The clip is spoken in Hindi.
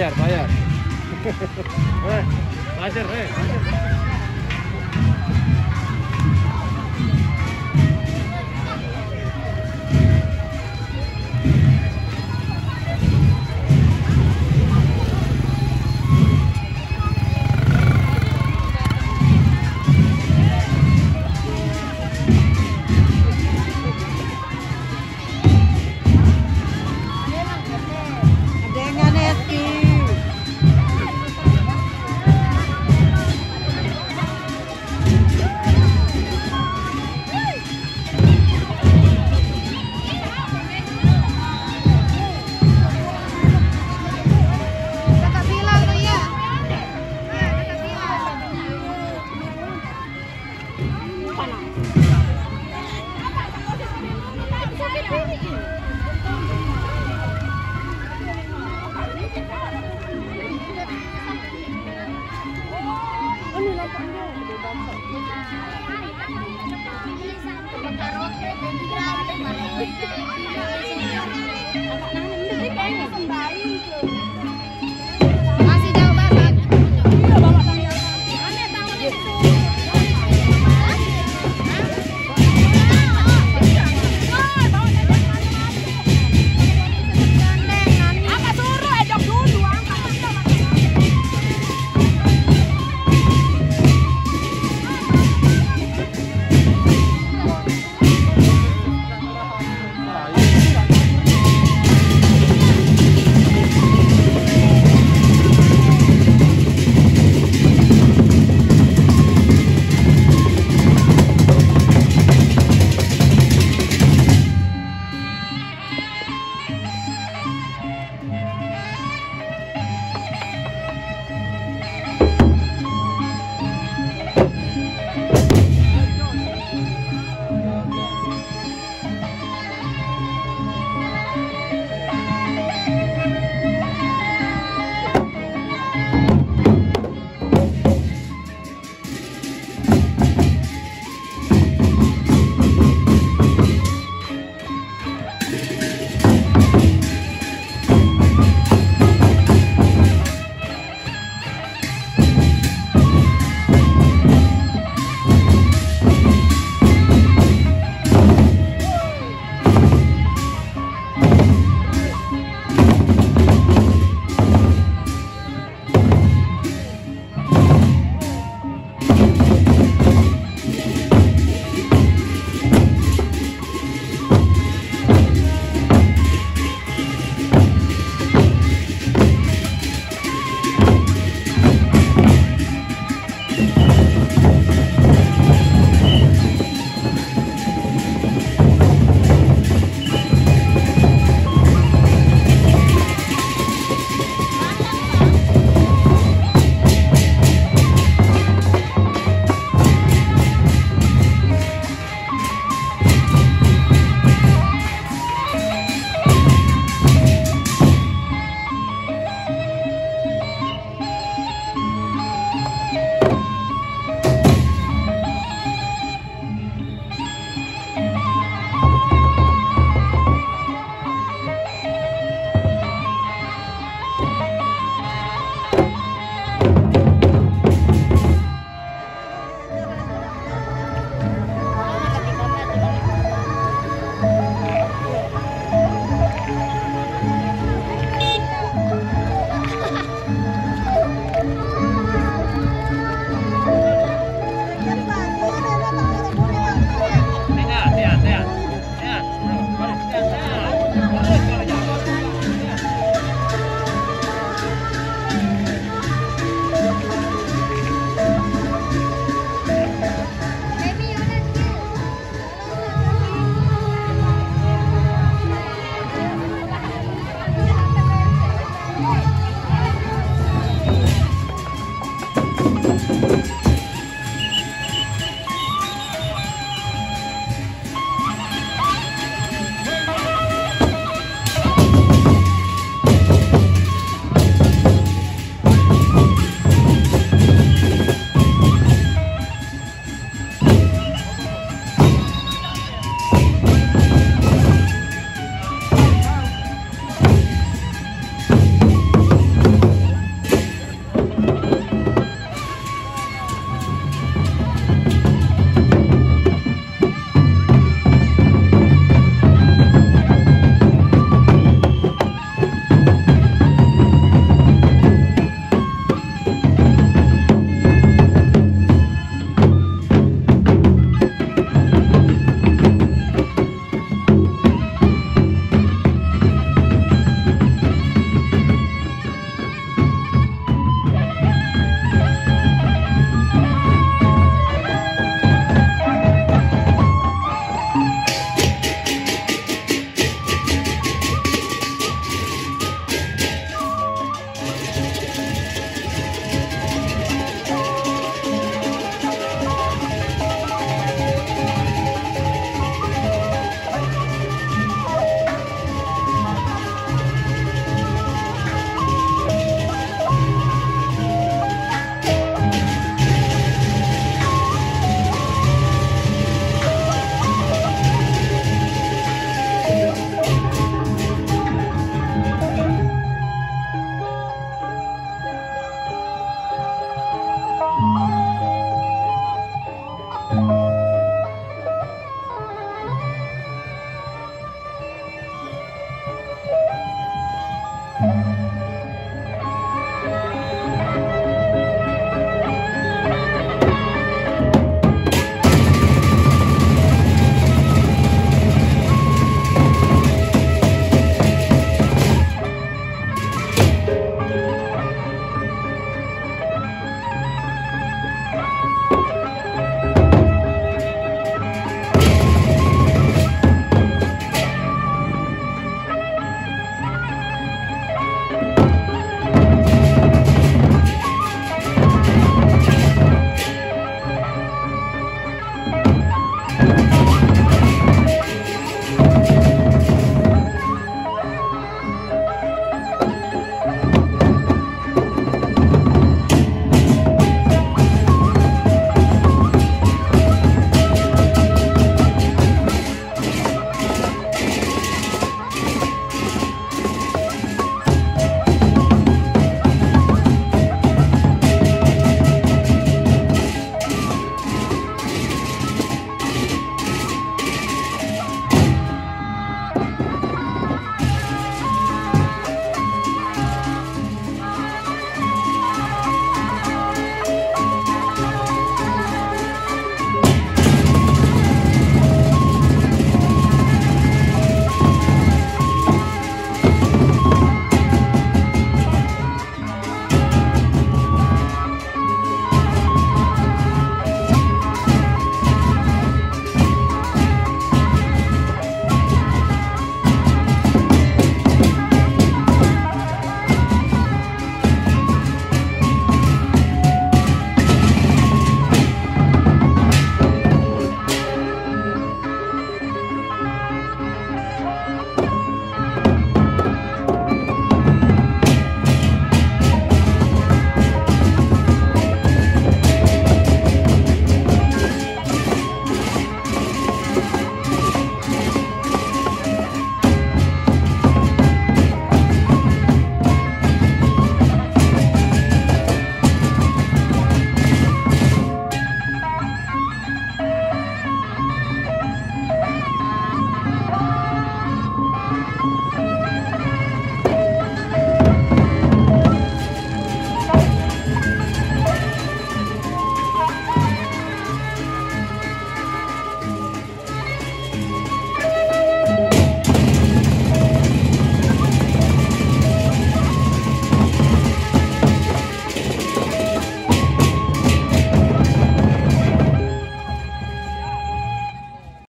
bayar bayar eh belajar